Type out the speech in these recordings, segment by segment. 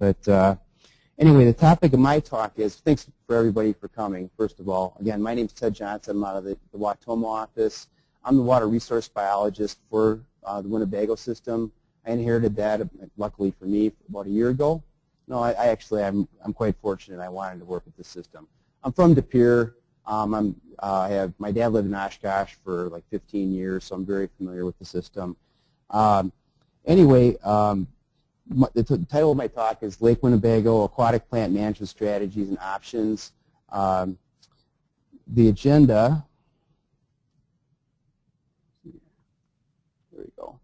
But uh, anyway, the topic of my talk is, thanks for everybody for coming, first of all. Again, my name is Ted Johnson. I'm out of the, the Wautoma office. I'm the water resource biologist for uh, the Winnebago system. I inherited that, luckily for me, about a year ago. No, I, I actually, I'm, I'm quite fortunate. I wanted to work with the system. I'm from De Pere. Um, I'm, uh, I have, my dad lived in Oshkosh for like 15 years, so I'm very familiar with the system. Um, anyway, um, the title of my talk is Lake Winnebago Aquatic Plant Management Strategies and Options. Um, the agenda, there we go.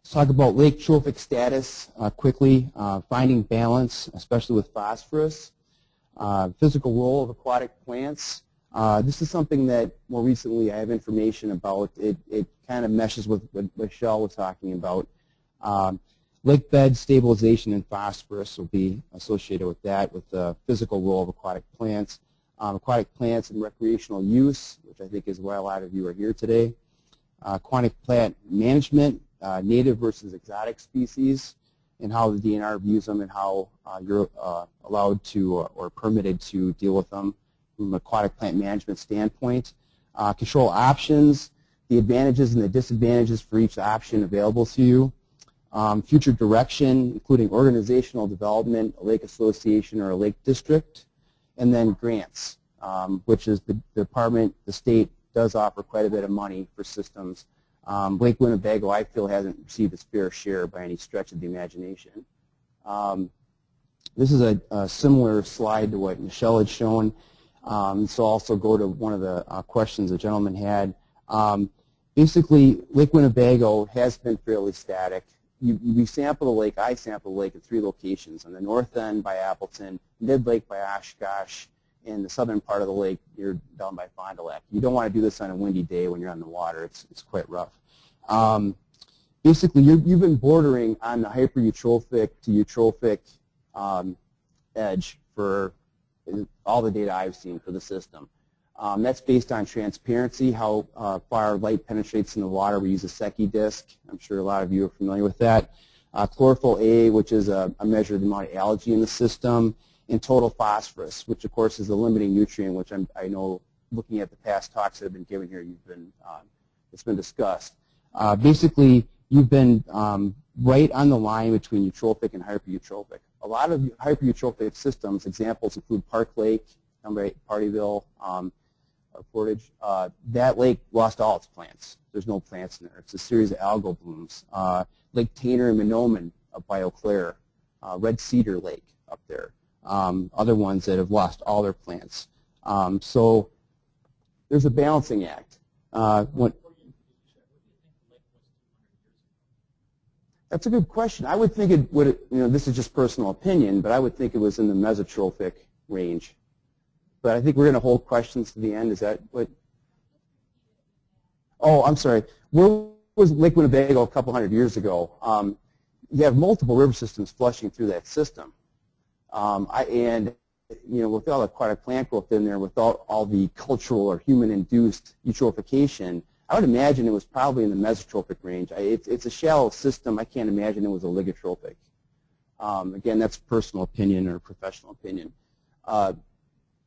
Let's talk about lake trophic status uh, quickly, uh, finding balance, especially with phosphorus, uh, physical role of aquatic plants. Uh, this is something that more recently I have information about. It, it kind of meshes with what Michelle was talking about. Um, Lake bed stabilization and phosphorus will be associated with that, with the physical role of aquatic plants. Um, aquatic plants and recreational use, which I think is why a lot of you are here today. Uh, aquatic plant management, uh, native versus exotic species, and how the DNR views them and how uh, you're uh, allowed to uh, or permitted to deal with them from an aquatic plant management standpoint. Uh, control options, the advantages and the disadvantages for each option available to you um, future direction, including organizational development, a lake association or a lake district, and then grants, um, which is the, department, the state does offer quite a bit of money for systems. Um, Lake Winnebago, I feel, hasn't received its fair share by any stretch of the imagination. Um, this is a, a, similar slide to what Michelle had shown. Um, so I'll also go to one of the uh, questions the gentleman had. Um, basically, Lake Winnebago has been fairly static you, we sample the lake, I sample the lake at three locations. On the north end by Appleton, mid lake by Oshkosh, in the southern part of the lake, you're down by Fond du Lac. You don't want to do this on a windy day when you're on the water. It's, it's quite rough. Um, basically, you have been bordering on the hypereutrophic to eutrophic um, edge for all the data I've seen for the system. Um, that's based on transparency, how uh, far light penetrates in the water. We use a Secchi disk. I'm sure a lot of you are familiar with that. Uh, chlorophyll A, which is a, a measure of the amount of algae in the system, and total phosphorus, which of course is a limiting nutrient, which I'm, i know looking at the past talks that have been given here, you've been, um, it's been discussed. Uh, basically, you've been um, right on the line between eutrophic and hypereutrophic. A lot of hypereutrophic systems, examples include Park Lake, Pardeeville, um, or Portage, uh, that lake lost all its plants. There's no plants in there. It's a series of algal blooms. Uh, lake Tainter and Menomin up by Eau Claire, uh, Red Cedar Lake up there, um, other ones that have lost all their plants. Um, so there's a balancing act. Uh, when, That's a good question. I would think it would, you know, this is just personal opinion, but I would think it was in the mesotrophic range. But I think we're going to hold questions to the end. Is that what? Oh, I'm sorry. Where was Lake Winnebago a couple hundred years ago? Um, you have multiple river systems flushing through that system. Um, I, and you know, with all the aquatic plant growth in there, with all, all the cultural or human-induced eutrophication, I would imagine it was probably in the mesotrophic range. I, it's, it's a shallow system. I can't imagine it was oligotrophic. Um, again, that's personal opinion or professional opinion. Uh,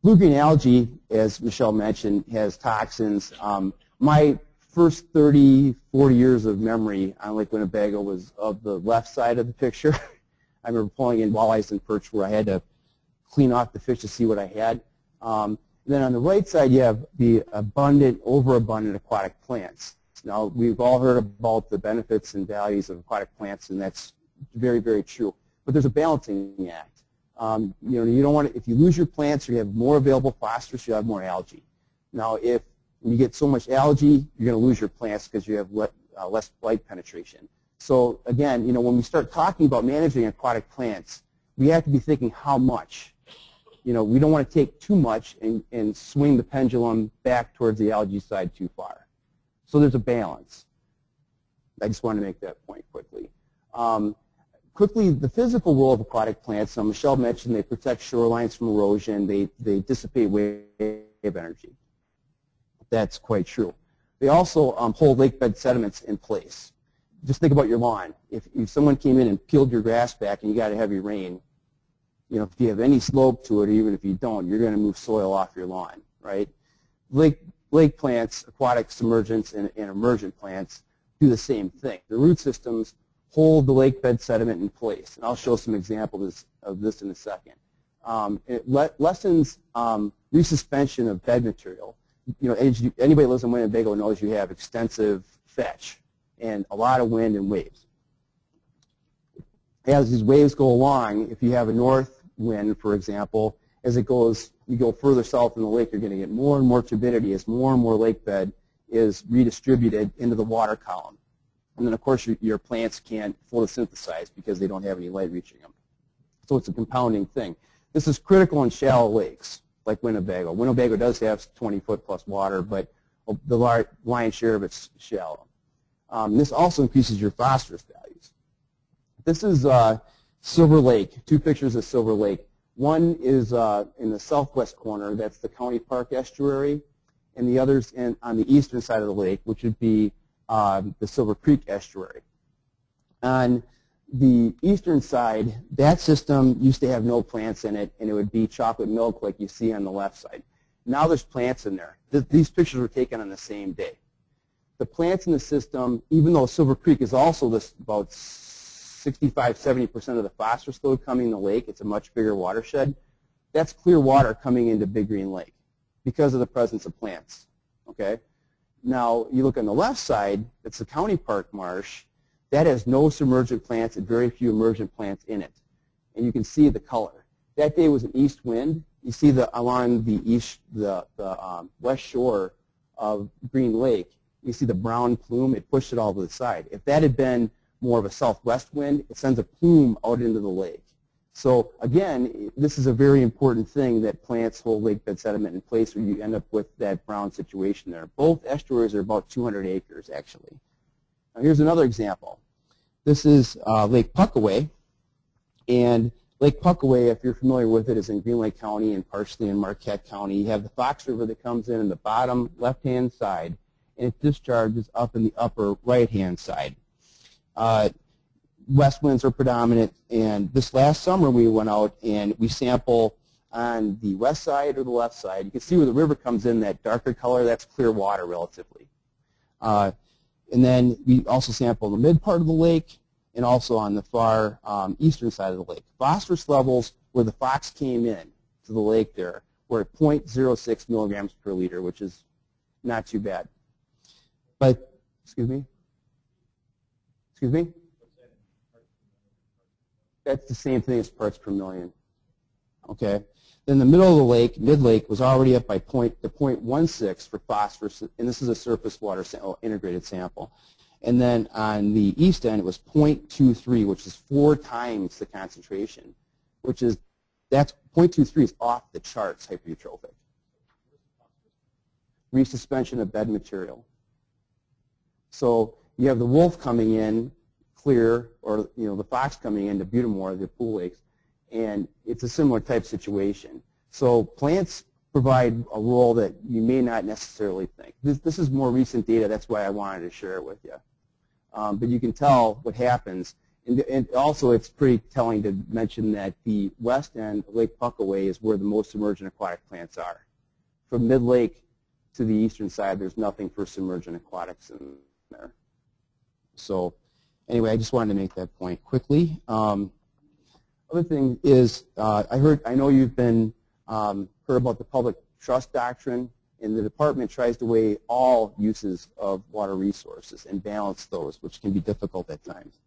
Blue-green algae, as Michelle mentioned, has toxins. Um, my first 30, 40 years of memory on Lake Winnebago was of the left side of the picture. I remember pulling in walleyes and perch where I had to clean off the fish to see what I had. Um, then on the right side, you have the abundant, overabundant aquatic plants. Now, we've all heard about the benefits and values of aquatic plants, and that's very, very true. But there's a balancing act. Um, you know, you don't want to, if you lose your plants, you have more available phosphorus, you have more algae. Now, if you get so much algae, you're going to lose your plants because you have le uh, less light penetration. So again, you know, when we start talking about managing aquatic plants, we have to be thinking how much. You know, we don't want to take too much and, and swing the pendulum back towards the algae side too far. So there's a balance. I just want to make that point quickly. Um, quickly, the physical role of aquatic plants, so Michelle mentioned they protect shorelines from erosion, they, they dissipate wave energy. That's quite true. They also um, hold lake bed sediments in place. Just think about your lawn. If, if someone came in and peeled your grass back and you got a heavy rain, you know, if you have any slope to it, or even if you don't, you're going to move soil off your lawn, right? Lake, lake plants, aquatic submergents, and, and emergent plants do the same thing. The root systems hold the lake bed sediment in place, and I'll show some examples of this in a second. Um, it le lessens um, resuspension of bed material. You know, anybody lives in Winnebago knows you have extensive fetch and a lot of wind and waves. As these waves go along, if you have a north wind, for example, as it goes, you go further south in the lake, you're going to get more and more turbidity as more and more lake bed is redistributed into the water column. And then, of course, your, your plants can't photosynthesize because they don't have any light reaching them. So it's a compounding thing. This is critical in shallow lakes like Winnebago. Winnebago does have 20 foot plus water, but the large, lion's share of it's shallow. Um, this also increases your phosphorus values. This is uh, Silver Lake, two pictures of Silver Lake. One is uh, in the southwest corner, that's the County Park estuary, and the other's in, on the eastern side of the lake, which would be uh, the Silver Creek estuary. On the eastern side, that system used to have no plants in it, and it would be chocolate milk like you see on the left side. Now there's plants in there. Th these pictures were taken on the same day. The plants in the system, even though Silver Creek is also this about 65, 70% of the phosphorus load coming in the lake, it's a much bigger watershed, that's clear water coming into Big Green Lake because of the presence of plants. Okay. Now you look on the left side, it's the county park marsh. That has no submergent plants and very few emergent plants in it. And you can see the color. That day was an east wind. You see the along the east, the, the um, west shore of Green Lake, you see the brown plume. It pushed it all to the side. If that had been more of a southwest wind, it sends a plume out into the lake. So again, this is a very important thing that plants hold lake bed sediment in place where you end up with that brown situation there. Both estuaries are about 200 acres actually. Now here's another example. This is uh, Lake Puckaway, and Lake Puckaway, if you're familiar with it, is in Green Lake County and partially in Marquette County. You have the Fox River that comes in on the bottom left-hand side, and it discharges up in the upper right-hand side. Uh, west winds are predominant. And this last summer we went out and we sample on the west side or the left side. You can see where the river comes in, that darker color, that's clear water relatively. Uh, and then we also sample the mid part of the lake and also on the far um, eastern side of the lake. Phosphorus levels where the fox came in to the lake there were at 0.06 milligrams per liter, which is not too bad. But, excuse me? Excuse me? That's the same thing as parts per million. Okay. Then the middle of the lake, mid-lake, was already up by point the 0.16 for phosphorus, and this is a surface water sample, oh, integrated sample. And then on the east end, it was 0.23, which is four times the concentration, which is, that's 0.23 is off the charts hypertrophic. Resuspension of bed material. So you have the wolf coming in clear, or you know the fox coming into Butte des Morts, the pool lakes, and it's a similar type situation. So plants provide a role that you may not necessarily think. This, this is more recent data. That's why I wanted to share it with you. Um, but you can tell what happens. And, and, also it's pretty telling to mention that the west end, of Lake Puckaway, is where the most emergent aquatic plants are. From mid-lake to the eastern side, there's nothing for submergent aquatics in there. So anyway, I just wanted to make that point quickly. Um, other thing is, uh, I heard, I know you've been um, heard about the public trust doctrine, and the department tries to weigh all uses of water resources and balance those, which can be difficult at times.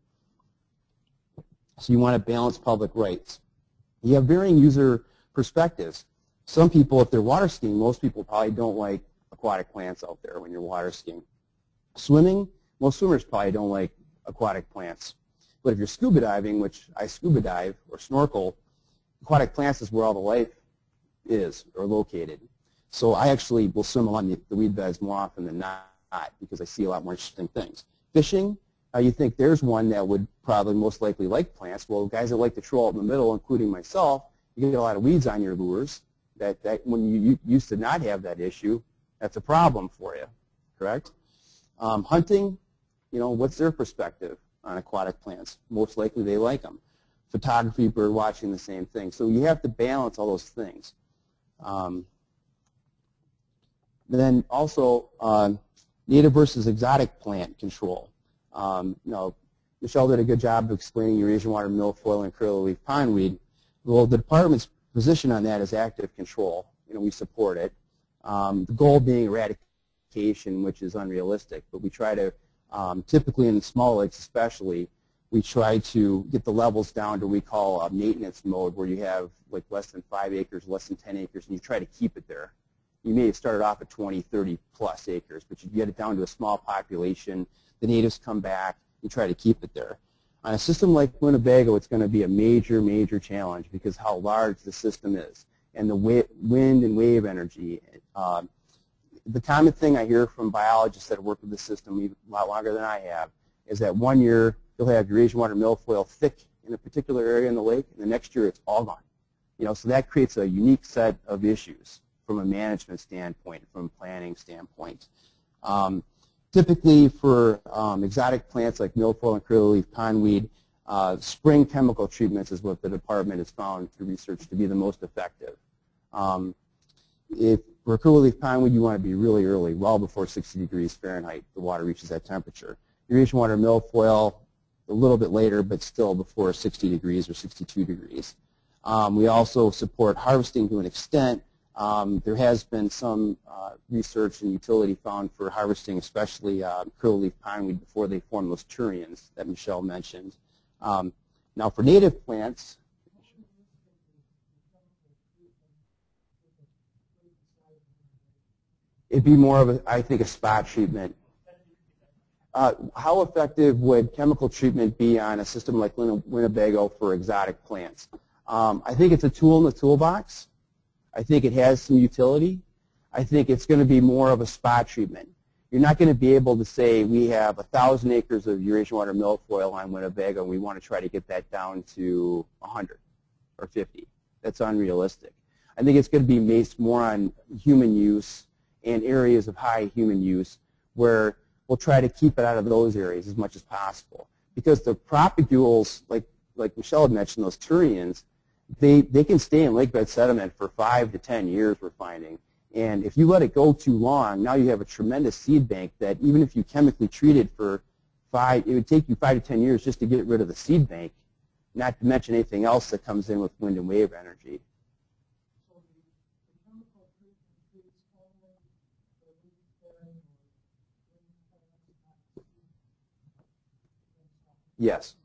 So you want to balance public rights. You have varying user perspectives. Some people, if they're water skiing, most people probably don't like aquatic plants out there when you're water skiing. Swimming, most swimmers probably don't like aquatic plants. But if you're scuba diving, which I scuba dive or snorkel, aquatic plants is where all the life is or located. So I actually will swim along the, the weed beds more often than not because I see a lot more interesting things. Fishing, uh, you think there's one that would probably most likely like plants. Well, guys that like to troll out in the middle, including myself, you get a lot of weeds on your lures. That, that when you, you used to not have that issue, that's a problem for you, correct? Um, hunting, you know, what's their perspective on aquatic plants? Most likely they like them. photography, bird watching, the same thing. So you have to balance all those things. Um, then also uh, native versus exotic plant control. Um, you know, Michelle did a good job of explaining Eurasian water milfoil and curly leaf pondweed. Well, the department's position on that is active control. You know, we support it. Um, the goal being eradication, which is unrealistic, but we try to, um, typically in the small lakes especially, we try to get the levels down to what we call a maintenance mode where you have like less than 5 acres, less than 10 acres, and you try to keep it there. You may have started off at 20, 30 plus acres, but you get it down to a small population. The natives come back. You try to keep it there. On a system like Winnebago, it's going to be a major, major challenge because how large the system is and the wind and wave energy. Um, the common thing I hear from biologists that have worked with the system a lot longer than I have is that one year you'll have Eurasian water milfoil thick in a particular area in the lake, and the next year it's all gone. You know, so that creates a unique set of issues from a management standpoint, from a planning standpoint. Um, typically for um, exotic plants like milfoil and curly leaf pondweed, uh, spring chemical treatments is what the department has found through research to be the most effective. Um, if for curly leaf pondweed, you want to be really early, well before 60 degrees Fahrenheit, the water reaches that temperature. Eurasian water milfoil, a little bit later, but still before 60 degrees or 62 degrees. Um, we also support harvesting to an extent. Um, there has been some uh, research and utility found for harvesting, especially uh, curly leaf pondweed before they form those turions that Michelle mentioned. Um, now for native plants, it'd be more of a, I think, a spot treatment uh, how effective would chemical treatment be on a system like Winnebago for exotic plants? Um, I think it's a tool in the toolbox. I think it has some utility. I think it's going to be more of a spot treatment. You're not going to be able to say we have a thousand acres of Eurasian water milfoil on Winnebago and we want to try to get that down to 100 or 50. That's unrealistic. I think it's going to be based more on human use and areas of high human use where we'll try to keep it out of those areas as much as possible. Because the propagules, like, like Michelle had mentioned, those turions, they, they can stay in lakebed sediment for five to ten years, we're finding. And if you let it go too long, now you have a tremendous seed bank that even if you chemically treat it for five, it would take you five to ten years just to get rid of the seed bank, not to mention anything else that comes in with wind and wave energy. Yes.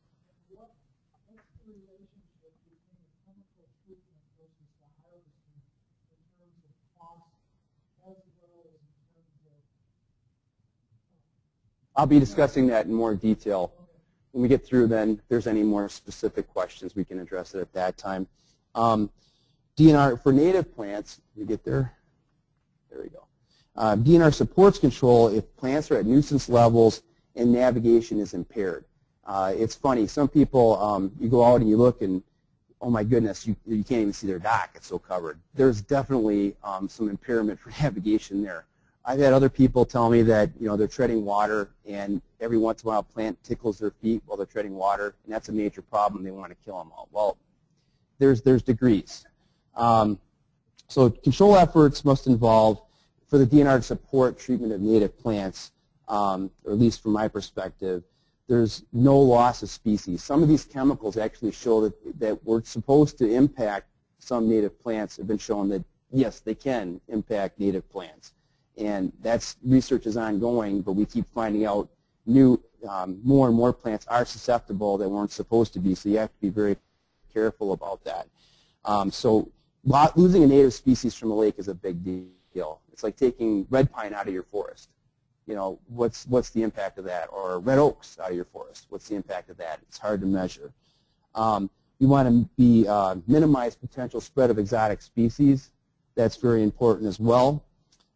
I'll be discussing that in more detail when we get through then. If there's any more specific questions, we can address it at that time. Um, DNR for native plants, we get there? There we go. Uh, DNR supports control if plants are at nuisance levels and navigation is impaired. Uh, it's funny. Some people, um, you go out and you look and, oh my goodness, you, you can't even see their dock. It's so covered. There's definitely um, some impairment for navigation there. I've had other people tell me that you know they're treading water and every once in a while a plant tickles their feet while they're treading water and that's a major problem. They want to kill them all. Well, there's there's degrees. Um, so control efforts must involve for the DNR to support treatment of native plants, um, or at least from my perspective, there's no loss of species. Some of these chemicals actually show that, that we're supposed to impact some native plants have been shown that, yes, they can impact native plants. And that's research is ongoing, but we keep finding out new, um, more and more plants are susceptible that weren't supposed to be, so you have to be very careful about that. Um, so losing a native species from a lake is a big deal. It's like taking red pine out of your forest you know, what's, what's the impact of that? Or red oaks out of your forest, what's the impact of that? It's hard to measure. Um, you want to be, uh, minimize potential spread of exotic species. That's very important as well.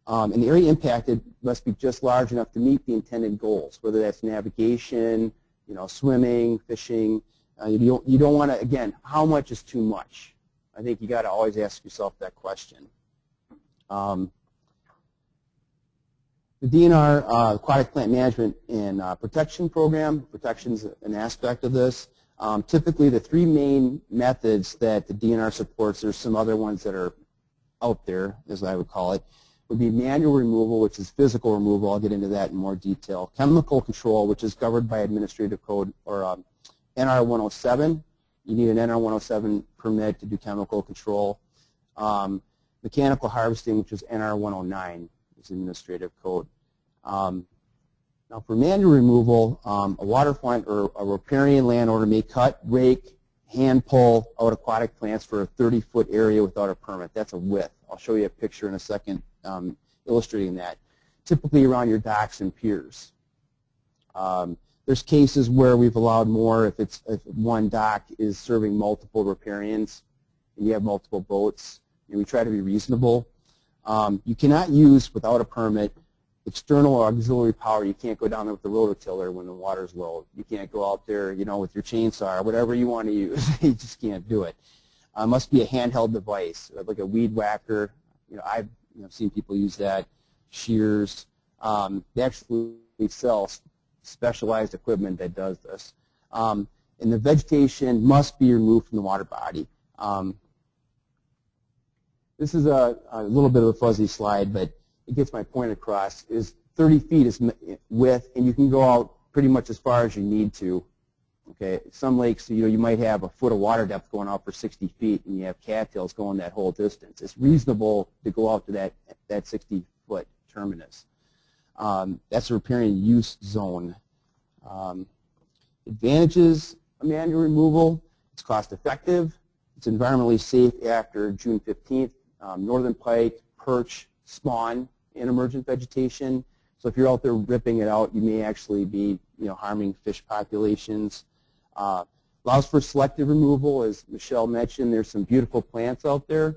Um, and the area impacted must be just large enough to meet the intended goals, whether that's navigation, you know, swimming, fishing. Uh, you don't, you don't want to, again, how much is too much? I think you got to always ask yourself that question. Um, the DNR uh, Aquatic Plant Management and uh, Protection Program, protection is an aspect of this. Um, typically, the three main methods that the DNR supports, there's some other ones that are out there, as I would call it, would be manual removal, which is physical removal. I'll get into that in more detail. Chemical control, which is governed by administrative code or um, NR 107. You need an NR 107 permit to do chemical control. Um, mechanical harvesting, which is NR 109, is administrative code. Um, now for manual removal, um, a waterfront or a riparian landowner may cut, rake, hand pull out aquatic plants for a 30-foot area without a permit. That's a width. I'll show you a picture in a second um, illustrating that. Typically around your docks and piers. Um, there's cases where we've allowed more if it's if one dock is serving multiple riparians and you have multiple boats. And we try to be reasonable. Um, you cannot use without a permit external or auxiliary power. You can't go down there with the rototiller when the water's low. You can't go out there, you know, with your chainsaw or whatever you want to use. you just can't do it. Uh, must be a handheld device, like a weed whacker. You know, I've you know, seen people use that. Shears. Um, they actually sell specialized equipment that does this. Um, and the vegetation must be removed from the water body. Um, this is a, a little bit of a fuzzy slide, but it gets my point across, is 30 feet is width, and you can go out pretty much as far as you need to. Okay, some lakes, you know, you might have a foot of water depth going out for 60 feet, and you have cattails going that whole distance. It's reasonable to go out to that that 60 foot terminus. Um, that's a riparian use zone. Um, advantages of manual removal: it's cost effective. It's environmentally safe after June 15th. Um, northern pike, perch, spawn in emergent vegetation. So if you're out there ripping it out, you may actually be you know, harming fish populations. Uh, allows for selective removal, as Michelle mentioned. There's some beautiful plants out there.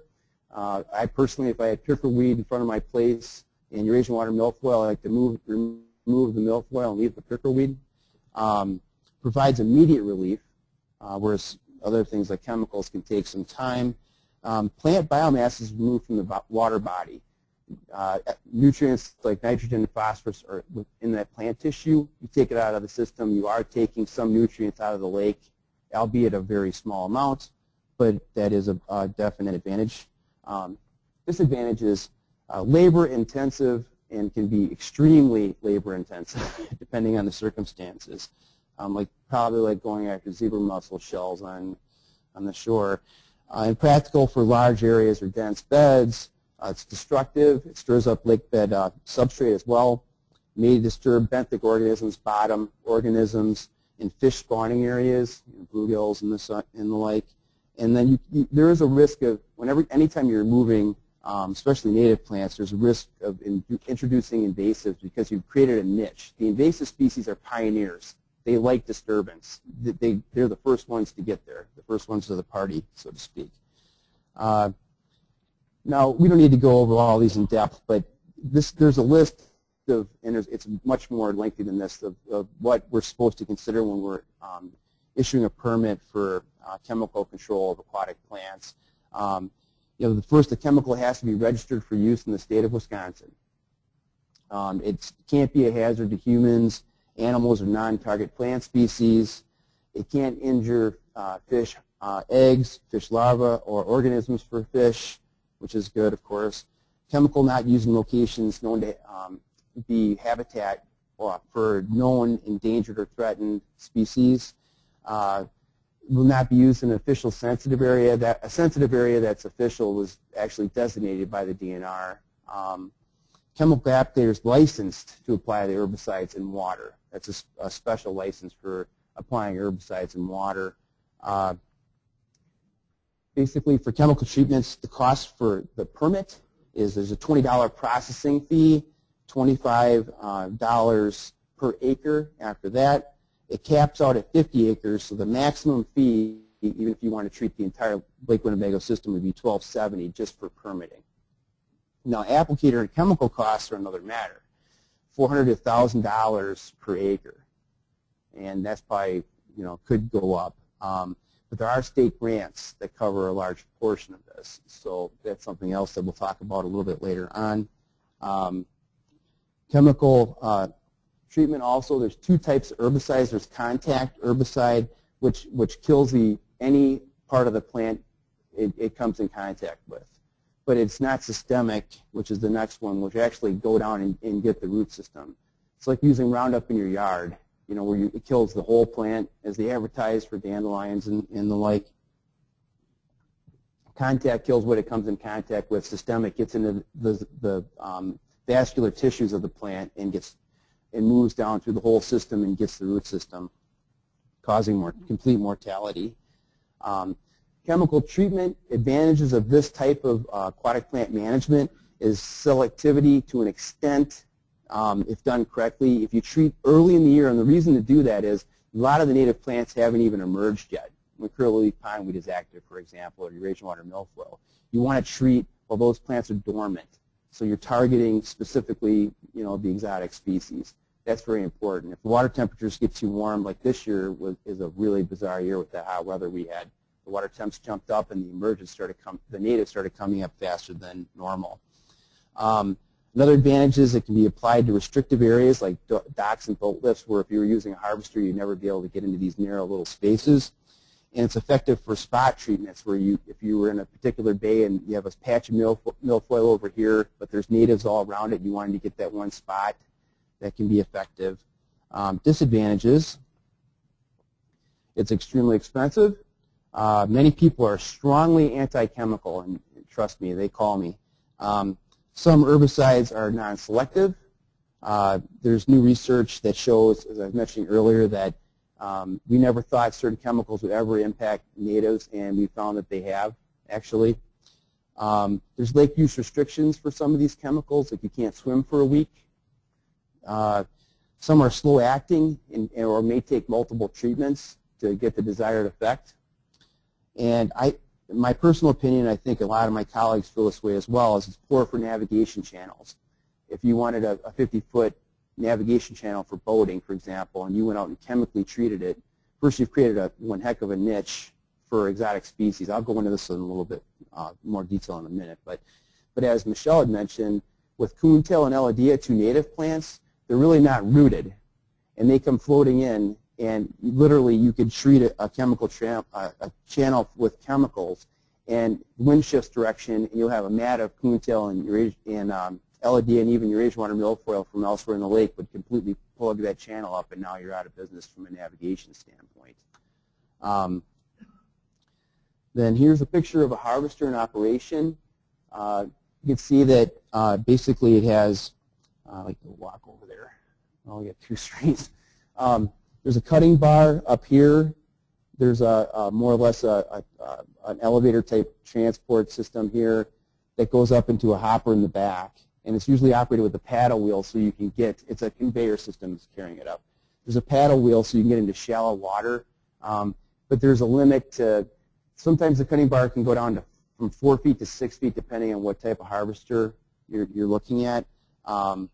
Uh, I personally, if I had pickerweed in front of my place and Eurasian water milfoil, I like to move, remove the milfoil and leave the pickerweed. Um, provides immediate relief, uh, whereas other things like chemicals can take some time. Um, plant biomass is removed from the water body uh, nutrients like nitrogen and phosphorus are in that plant tissue. You take it out of the system, you are taking some nutrients out of the lake, albeit a very small amount, but that is a, a definite advantage. Um, disadvantage is uh, labor intensive and can be extremely labor intensive depending on the circumstances. Um, like probably like going after zebra mussel shells on, on the shore. Uh, and practical for large areas or dense beds, uh, it's destructive. It stirs up lake bed uh, substrate as well. May disturb benthic organisms, bottom organisms, in fish spawning areas, you know, bluegills and the, and the like. And then you, you, there is a risk of, whenever, anytime you're moving, um, especially native plants, there's a risk of in, introducing invasives because you've created a niche. The invasive species are pioneers. They like disturbance. They, they're the first ones to get there, the first ones to the party, so to speak. Uh, now, we don't need to go over all these in depth, but this, there's a list of, and it's much more lengthy than this, of, of, what we're supposed to consider when we're um, issuing a permit for uh, chemical control of aquatic plants. Um, you know, the first, the chemical has to be registered for use in the state of Wisconsin. Um, it can't be a hazard to humans, animals, or non-target plant species. It can't injure uh, fish uh, eggs, fish larvae, or organisms for fish which is good, of course. Chemical not used in locations known to um, be habitat for known endangered or threatened species. Uh, will not be used in an official sensitive area. That a sensitive area that's official was actually designated by the DNR. Um, chemical applicators licensed to apply the herbicides in water. That's a, a special license for applying herbicides in water. Uh, basically for chemical treatments, the cost for the permit is there's a $20 processing fee, $25 uh, per acre after that. It caps out at 50 acres, so the maximum fee, even if you want to treat the entire Lake Winnebago system, would be 1270 just for permitting. Now, applicator and chemical costs are another matter. $400 to $1,000 per acre, and that's probably, you know, could go up. Um, but there are state grants that cover a large portion of this. So that's something else that we'll talk about a little bit later on. Um, chemical uh, treatment also, there's two types of herbicides. There's contact herbicide which, which kills the, any part of the plant it, it comes in contact with. But it's not systemic, which is the next one, which actually go down and, and get the root system. It's like using Roundup in your yard, you know, where you, it kills the whole plant as they advertise for dandelions and, and the like. Contact kills what it comes in contact with. Systemic gets into the, the um, vascular tissues of the plant and gets and moves down through the whole system and gets the root system, causing more complete mortality. Um, chemical treatment advantages of this type of uh, aquatic plant management is selectivity to an extent um, if done correctly. If you treat early in the year, and the reason to do that is a lot of the native plants haven't even emerged yet when curly pondweed is active, for example, or Eurasian water milfoil. You want to treat while those plants are dormant. So you're targeting specifically, you know, the exotic species. That's very important. If the water temperatures get too warm, like this year was, is a really bizarre year with the hot weather we had. The water temps jumped up and the emergence started come, the natives started coming up faster than normal. Um, another advantage is it can be applied to restrictive areas like docks and boat lifts where if you were using a harvester, you'd never be able to get into these narrow little spaces and it's effective for spot treatments where you, if you were in a particular bay and you have a patch of milfoil over here, but there's natives all around it, you wanted to get that one spot, that can be effective. Um, disadvantages, it's extremely expensive. Uh, many people are strongly anti-chemical, and trust me, they call me. Um, some herbicides are non-selective. Uh, there's new research that shows, as I was mentioning earlier, that um, we never thought certain chemicals would ever impact natives, and we found that they have, actually. Um, there's lake use restrictions for some of these chemicals, like you can't swim for a week. Uh, some are slow acting and, or may take multiple treatments to get the desired effect. And I, my personal opinion, I think a lot of my colleagues feel this way as well, is it's poor for navigation channels. If you wanted a 50-foot navigation channel for boating, for example, and you went out and chemically treated it, first you've created a, one heck of a niche for exotic species. I'll go into this in a little bit uh, more detail in a minute. But, but as Michelle had mentioned, with coontail and elodea, two native plants, they're really not rooted. And they come floating in, and literally you could treat a, a chemical a channel with chemicals, and wind shifts direction, and you'll have a mat of coontail and, and um, elodea and even Eurasian water milfoil from elsewhere in the lake would completely plug that channel up, and now you're out of business from a navigation standpoint. Um, then here's a picture of a harvester in operation. Uh, you can see that uh, basically it has, uh, like to walk over there. I'll get two screens. Um, there's a cutting bar up here. There's a, a more or less a, a, an elevator type transport system here that goes up into a hopper in the back and it's usually operated with a paddle wheel so you can get, it's a conveyor system that's carrying it up. There's a paddle wheel so you can get into shallow water, um, but there's a limit to, sometimes the cutting bar can go down to from four feet to six feet depending on what type of harvester you're, you're looking at. Um,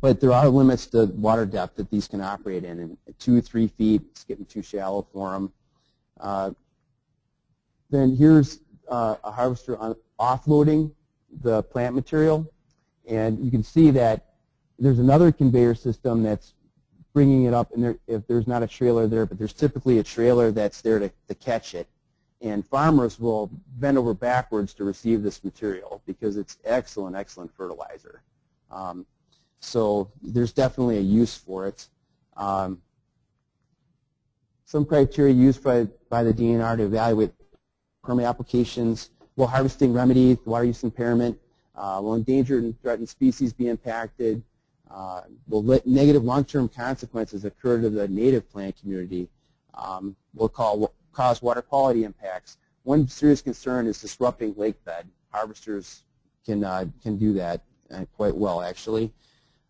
but there are limits to water depth that these can operate in, and two, three feet, it's getting too shallow for them. Uh, then here's uh, a harvester on offloading the plant material. And you can see that there's another conveyor system that's bringing it up, and there, if there's not a trailer there, but there's typically a trailer that's there to, to catch it. And farmers will bend over backwards to receive this material because it's excellent, excellent fertilizer. Um, so there's definitely a use for it. Um, some criteria used by, by the DNR to evaluate permit applications Will harvesting remedy water use impairment? Uh, will endangered and threatened species be impacted? Uh, will negative long-term consequences occur to the native plant community? Um, will call, cause water quality impacts. One serious concern is disrupting lake bed. Harvesters can, uh, can do that uh, quite well, actually.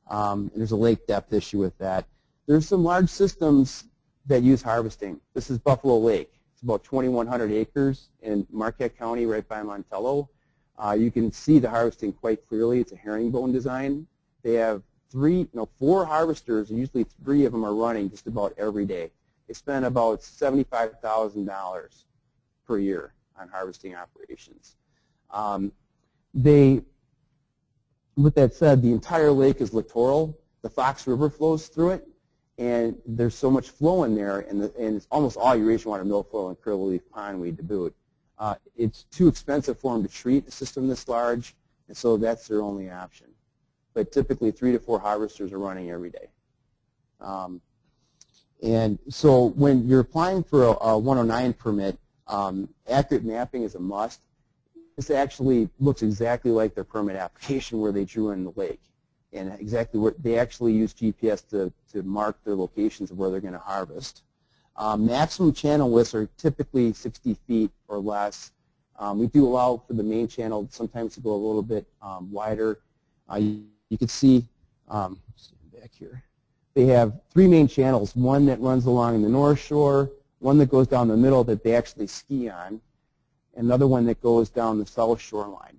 Um, there's a lake depth issue with that. There's some large systems that use harvesting. This is Buffalo Lake. It's about 2,100 acres in Marquette County right by Montello. Uh, you can see the harvesting quite clearly. It's a herringbone design. They have three, no, four harvesters, usually three of them are running just about every day. They spend about $75,000 per year on harvesting operations. Um, they, with that said, the entire lake is littoral. The Fox River flows through it, and there's so much flow in there, and, the, and it's almost all Eurasian water milfoil and curly leaf pondweed to boot. Uh, it's too expensive for them to treat a system this large, and so that's their only option. But typically, three to four harvesters are running every day. Um, and so when you're applying for a, a 109 permit, um, accurate mapping is a must. This actually looks exactly like their permit application where they drew in the lake. And exactly where they actually use GPS to, to mark their locations of where they're going to harvest. Um, maximum channel widths are typically 60 feet or less. Um, we do allow for the main channel sometimes to go a little bit um, wider. Uh, you, you, can see, um, back here, they have three main channels, one that runs along the north shore, one that goes down the middle that they actually ski on, another one that goes down the south shoreline.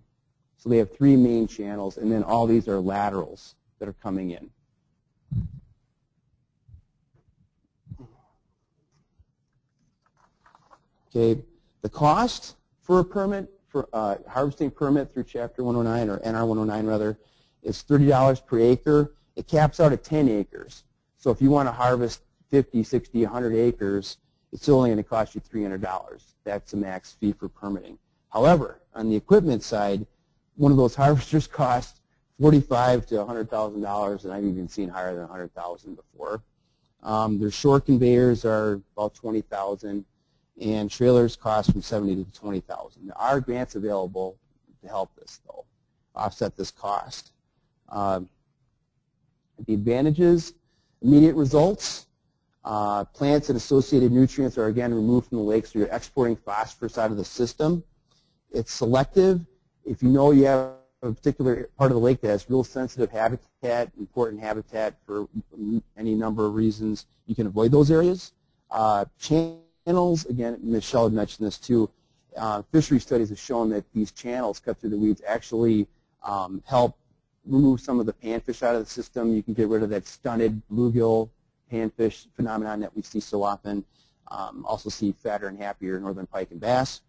So they have three main channels, and then all these are laterals that are coming in. Okay, the cost for a permit, for harvesting permit through Chapter 109, or NR 109 rather, is $30 per acre. It caps out at 10 acres. So if you want to harvest 50, 60, 100 acres, it's only going to cost you $300. That's the max fee for permitting. However, on the equipment side, one of those harvesters costs forty-five to $100,000, and I've even seen higher than $100,000 before. Um, their short conveyors are about $20,000, and trailers cost from 70 to 20000 There are grants available to help this, though, offset this cost. Uh, the advantages, Immediate results, uh, plants and associated nutrients are again removed from the lake, so you're exporting phosphorus out of the system. It's selective. If you know you have a particular part of the lake that has real sensitive habitat, important habitat for any number of reasons, you can avoid those areas. Uh, channels, again, Michelle had mentioned this too, uh, fishery studies have shown that these channels cut through the weeds actually um, help remove some of the panfish out of the system. You can get rid of that stunted bluegill panfish phenomenon that we see so often. Um, also see fatter and happier northern pike and bass.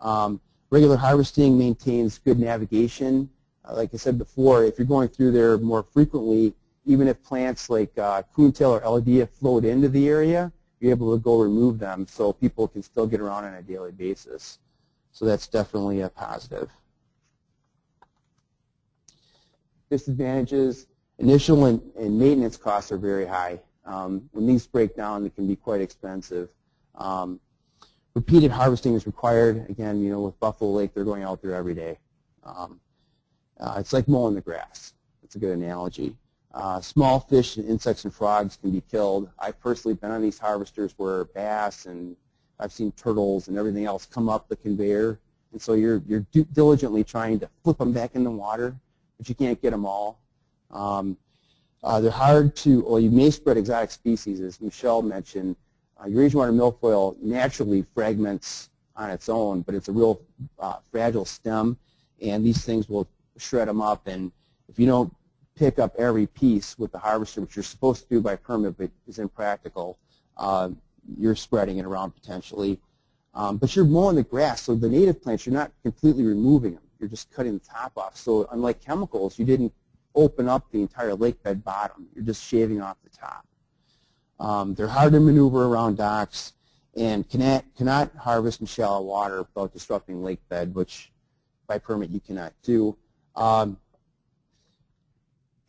Um, regular harvesting maintains good navigation. Uh, like I said before, if you're going through there more frequently, even if plants like uh, coontail or elodea float into the area, you're able to go remove them so people can still get around on a daily basis. So that's definitely a positive disadvantages, initial and, and maintenance costs are very high. Um, when these break down, it can be quite expensive. Um, repeated harvesting is required. Again, you know, with Buffalo Lake, they're going out there every day. Um, uh, it's like mowing the grass. That's a good analogy. Uh, small fish and insects and frogs can be killed. I've personally been on these harvesters where bass and I've seen turtles and everything else come up the conveyor, and so you're you're diligently trying to flip them back in the water but you can't get them all. Um, uh, they're hard to, well, you may spread exotic species, as Michelle mentioned. Uh, Eurasian water milfoil naturally fragments on its own, but it's a real uh, fragile stem, and these things will shred them up. And if you don't pick up every piece with the harvester, which you're supposed to do by permit, but is impractical, uh, you're spreading it around potentially. Um, but you're mowing the grass, so the native plants, you're not completely removing them you're just cutting the top off. So unlike chemicals, you didn't open up the entire lake bed bottom. You're just shaving off the top. Um, they're hard to maneuver around docks and cannot, cannot harvest in shallow water without disrupting lake bed, which by permit you cannot do. Um,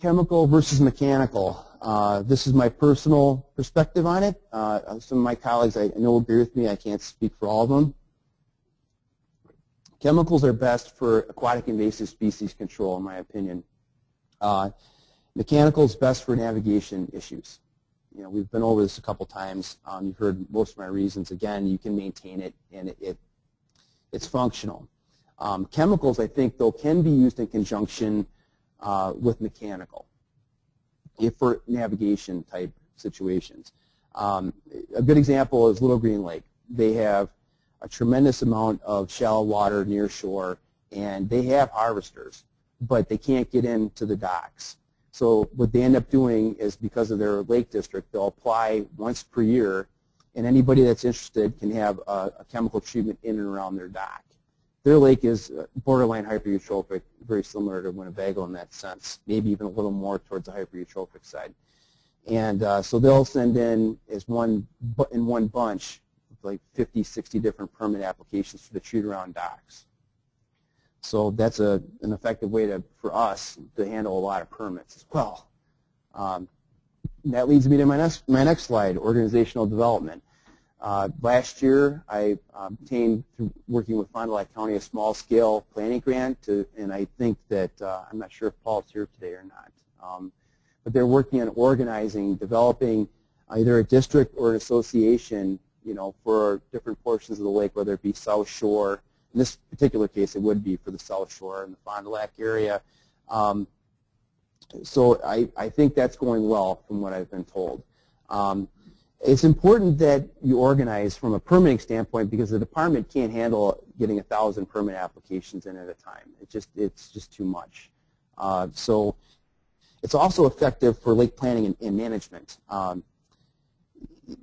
chemical versus mechanical. Uh, this is my personal perspective on it. Uh, some of my colleagues I know agree with me. I can't speak for all of them. Chemicals are best for aquatic invasive species control, in my opinion. Uh, mechanical is best for navigation issues. You know, we've been over this a couple times. Um, you've heard most of my reasons. Again, you can maintain it, and it, it it's functional. Um, chemicals, I think, though, can be used in conjunction uh, with mechanical if for navigation type situations. Um, a good example is Little Green Lake. They have a tremendous amount of shallow water near shore, and they have harvesters, but they can't get into the docks. So what they end up doing is because of their lake district, they'll apply once per year, and anybody that's interested can have a, a chemical treatment in and around their dock. Their lake is borderline hypereutrophic, very similar to Winnebago in that sense, maybe even a little more towards the hypereutrophic side. And uh, so they'll send in as one in one bunch like 50, 60 different permit applications for the treat around docks. So that's a, an effective way to, for us to handle a lot of permits as well. Um, that leads me to my next, my next slide, organizational development. Uh, last year, I obtained, through working with Fond du Lac County, a small-scale planning grant, to, and I think that, uh, I'm not sure if Paul's here today or not, um, but they're working on organizing, developing either a district or an association, you know, for different portions of the lake, whether it be South Shore. In this particular case, it would be for the South Shore and the Fond du Lac area. Um, so I, I think that's going well from what I've been told. Um, it's important that you organize from a permitting standpoint because the department can't handle getting a thousand permit applications in at a time. It just it's just too much. Uh, so it's also effective for lake planning and, and management. Um,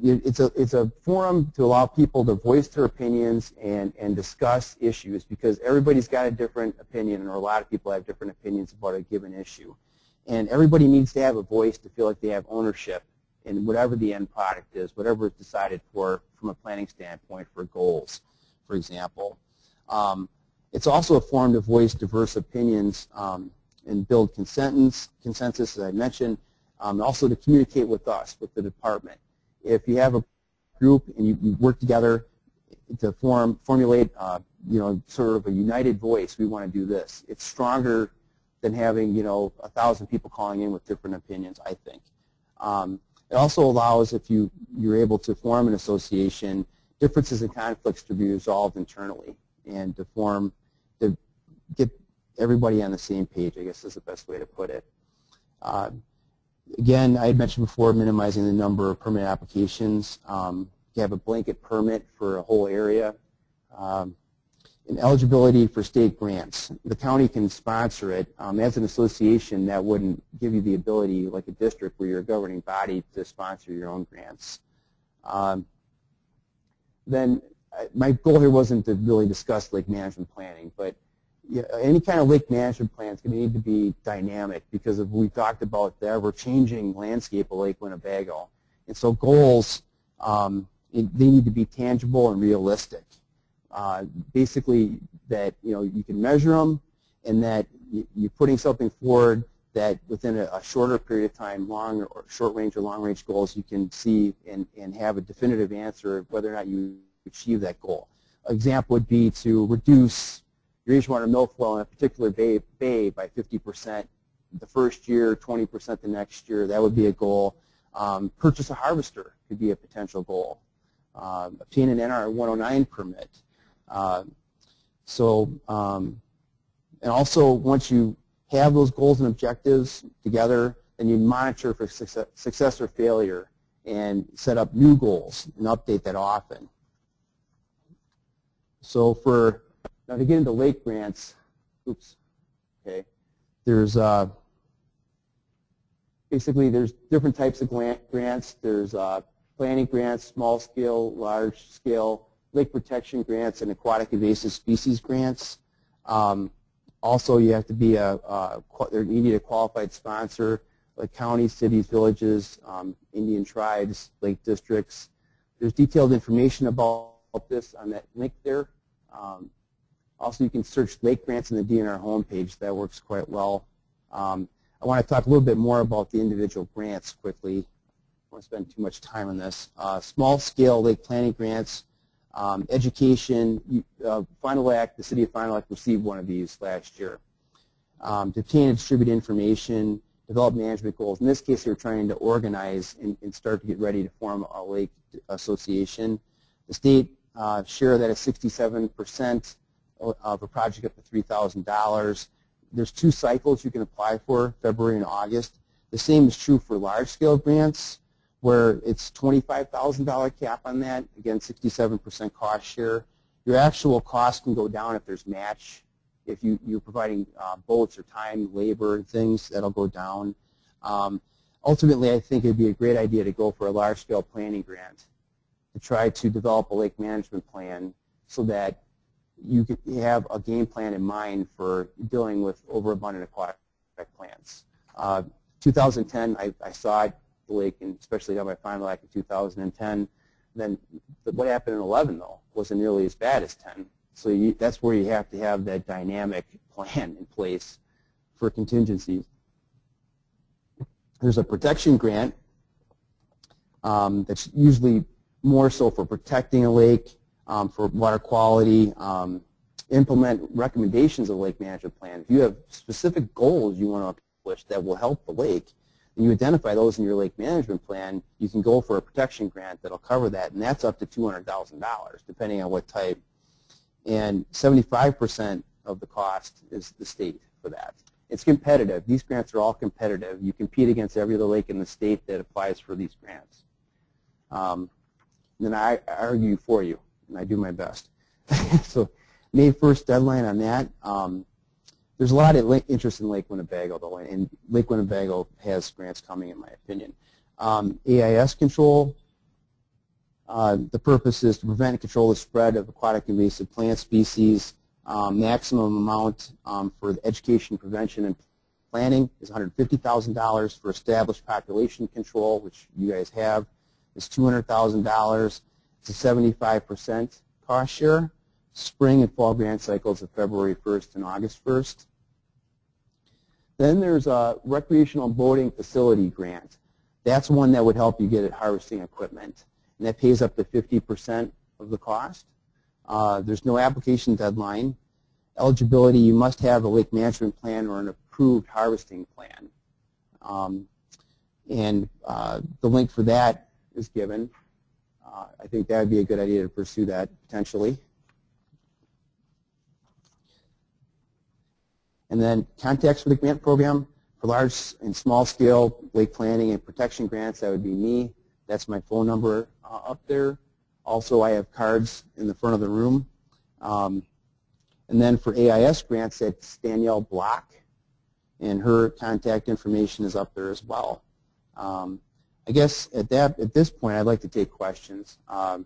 it's a it's a forum to allow people to voice their opinions and and discuss issues because everybody's got a different opinion or a lot of people have different opinions about a given issue, and everybody needs to have a voice to feel like they have ownership in whatever the end product is, whatever is decided for from a planning standpoint for goals, for example. Um, it's also a forum to voice diverse opinions um, and build consensus, consensus, as I mentioned, um, also to communicate with us, with the department. If you have a group and you, you work together to form, formulate, uh, you know, sort of a united voice, we want to do this. It's stronger than having, you know, a thousand people calling in with different opinions, I think. Um, it also allows, if you, you're able to form an association, differences and conflicts to be resolved internally and to form, to get everybody on the same page, I guess is the best way to put it. Uh, again, I had mentioned before minimizing the number of permit applications. Um, you have a blanket permit for a whole area. Um, and eligibility for state grants. The county can sponsor it. Um, as an association, that wouldn't give you the ability, like a district where you're a governing body, to sponsor your own grants. Um, then my goal here wasn't to really discuss lake management planning, but yeah, any kind of lake management plan is going to need to be dynamic because of we talked about the ever-changing landscape of Lake Winnebago. And so goals, um, it, they need to be tangible and realistic uh, basically that you know you can measure them and that you're putting something forward that within a, a, shorter period of time, long or short range or long range goals, you can see and, and have a definitive answer of whether or not you achieve that goal. Example would be to reduce your Edgewater milfoil in a particular bay, bay by 50% the first year, 20% the next year. That would be a goal. Um, purchase a harvester could be a potential goal. Uh, obtain an NR 109 permit. Uh, so, um, and also once you have those goals and objectives together, then you monitor for success, success or failure and set up new goals and update that often. So for, now to get into lake grants, oops, okay, there's uh, basically there's different types of grants. There's uh, planning grants, small scale, large scale, lake protection grants and aquatic invasive species grants. Um, also, you have to be a, a, you need a qualified sponsor, like counties, cities, villages, um, Indian tribes, lake districts. There's detailed information about this on that link there. Um, also, you can search lake grants in the DNR homepage. That works quite well. Um, I want to talk a little bit more about the individual grants quickly. I don't want to spend too much time on this. Uh, small-scale lake planning grants um, education, uh, du Lac, the city of Fond du Lac received one of these last year. Um, to obtain and distribute information, develop management goals. In this case, they're trying to organize and, and, start to get ready to form a lake association. The state uh, share that is 67% of a project up to $3,000. There's two cycles you can apply for, February and August. The same is true for large-scale grants where it's $25,000 cap on that, again 67% cost share. Your actual cost can go down if there's match. If you, you're providing uh, or time, labor, and things, that'll go down. Um, ultimately, I think it would be a great idea to go for a large-scale planning grant to try to develop a lake management plan so that you can have a game plan in mind for dealing with overabundant aquatic plants. Uh, 2010, I, I saw it the lake, and especially got my Fond du Lac in 2010. Then what happened in 11 though wasn't nearly as bad as 10. So you, that's where you have to have that dynamic plan in place for contingencies. There's a protection grant um, that's usually more so for protecting a lake, um, for water quality, um, implement recommendations of the lake management plan. If you have specific goals you want to accomplish that will help the lake, and you identify those in your lake management plan, you can go for a protection grant that'll cover that, and that's up to $200,000, depending on what type. And 75% of the cost is the state for that. It's competitive. These grants are all competitive. You compete against every other lake in the state that applies for these grants. Um, then I argue for you, and I do my best. so May 1st deadline on that. Um, there's a lot of interest in Lake Winnebago, though, and Lake Winnebago has grants coming, in my opinion. Um, AIS control, uh, the purpose is to prevent and control the spread of aquatic invasive plant species. Um, maximum amount um, for education, prevention, and planning is $150,000. For established population control, which you guys have, is $200,000. A 75% cost share. Spring and fall grant cycles of February 1st and August 1st. Then there's a recreational boating facility grant. That's one that would help you get at harvesting equipment. And that pays up to 50% of the cost. Uh, there's no application deadline. Eligibility, you must have a lake management plan or an approved harvesting plan. Um, and uh, the link for that is given. I think that would be a good idea to pursue that potentially. And then contacts for the grant program for large and small scale lake planning and protection grants, that would be me. That's my phone number uh, up there. Also, I have cards in the front of the room. Um, and then for AIS grants, it's Danielle Block, and her contact information is up there as well. Um, I guess at that at this point, I'd like to take questions. Um,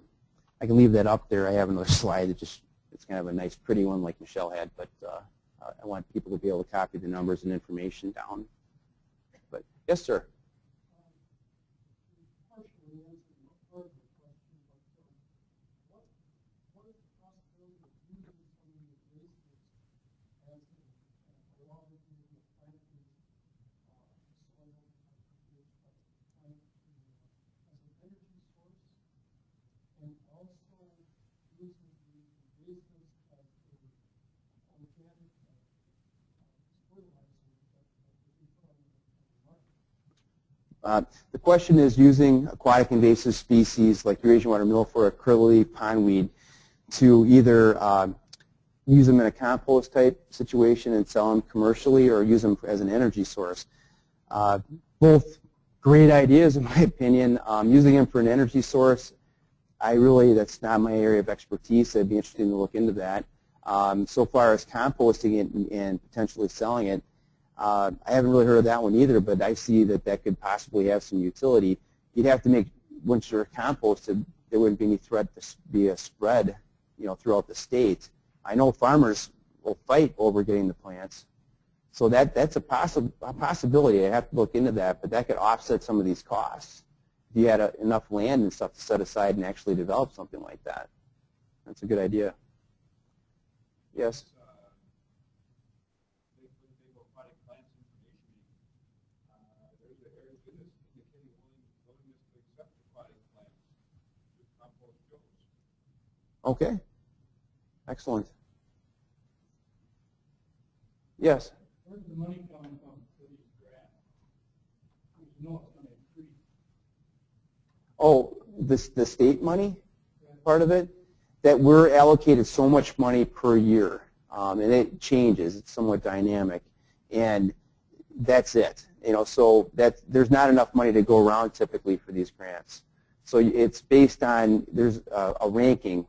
I can leave that up there. I have another slide that just it's kind of a nice, pretty one like Michelle had, but uh, I want people to be able to copy the numbers and information down. But yes, sir. Uh, the question is using aquatic invasive species like Eurasian water milfoil curly pondweed to either uh, use them in a compost type situation and sell them commercially or use them as an energy source. Uh, both great ideas in my opinion. Um, using them for an energy source, I really, that's not my area of expertise. I'd be interested to look into that. Um, so far as composting it and, and potentially selling it, uh, I haven't really heard of that one either, but I see that that could possibly have some utility. You'd have to make, once you're composted, there wouldn't be any threat to be a spread, you know, throughout the state. I know farmers will fight over getting the plants. So that, that's a, possi a possibility. I have to look into that, but that could offset some of these costs. If you had a, enough land and stuff to set aside and actually develop something like that. That's a good idea. Yes? Okay. Excellent. Yes? Where's the money coming from for these grants? You know it's going to increase. Oh, this, the state money part of it? That we're allocated so much money per year, um, and it changes. It's somewhat dynamic, and that's it. You know, so that there's not enough money to go around typically for these grants. So it's based on there's a, a ranking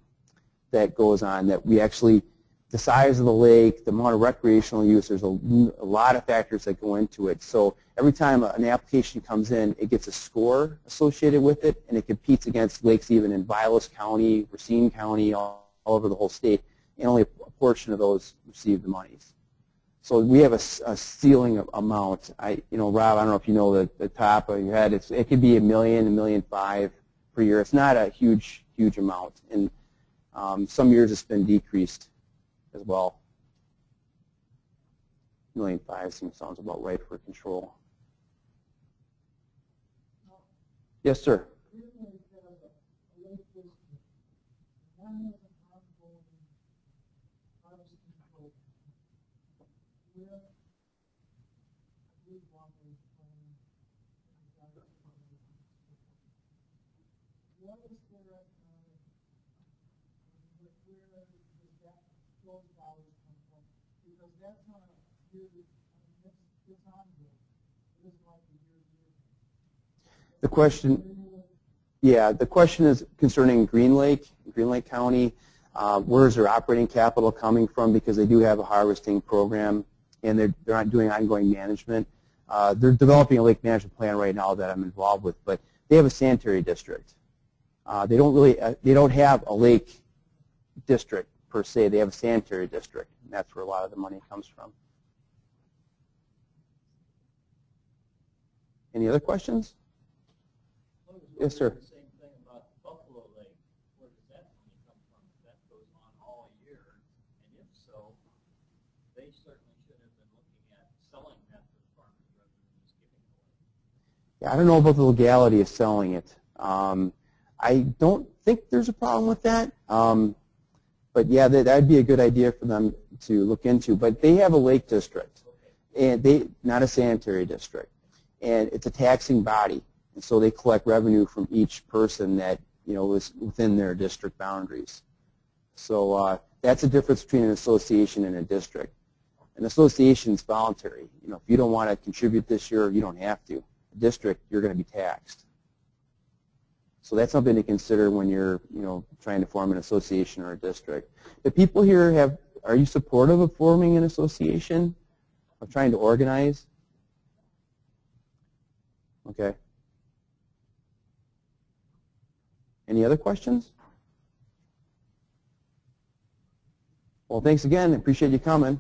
that goes on that we actually, the size of the lake, the amount of recreational use, there's a, a lot of factors that go into it. So every time an application comes in, it gets a score associated with it, and it competes against lakes even in Vilas County, Racine County, all, all over the whole state, and only a portion of those receive the monies. So we have a ceiling of amount. I, you know, Rob, I don't know if you know the, the top of your head. It's, it could be a million, a million five per year. It's not a huge, huge amount. And um, some years it's been decreased as well. Million five seems sounds about right for control. Yes, sir. What is their, uh, where, where does that, those dollars come from? Because that's not a yearly, I mean, that's, it's ongoing. It isn't like a year-to-year. The question, yeah, the question is concerning Green Lake, Green Lake County. Uh, where is their operating capital coming from? Because they do have a harvesting program, and they're they're not doing ongoing management. Uh, they're developing a lake management plan right now that I'm involved with, but they have a sanitary district. Uh, they don't really, uh, they don't have a lake district per se. They have a sanitary district, and that's where a lot of the money comes from. Any other questions? Yes, sir. wondering The same thing about Buffalo Lake, where does that money come from? That goes on all year, and if so, they certainly should have been looking at selling that to the farmers rather than just giving it away. Yeah, I don't know about the legality of selling it. Um, I don't think there's a problem with that. Um, but yeah, that would be a good idea for them to look into. But they have a lake district, and they not a sanitary district, and it's a taxing body, and so they collect revenue from each person that you know is within their district boundaries. So uh, that's the difference between an association and a district. An association is voluntary. You know, if you don't want to contribute this year, you don't have to A district, you're going to be taxed. So that's something to consider when you're, you know, trying to form an association or a district. The people here have, are you supportive of forming an association, of trying to organize? Okay. Any other questions? Well, thanks again. Appreciate you coming.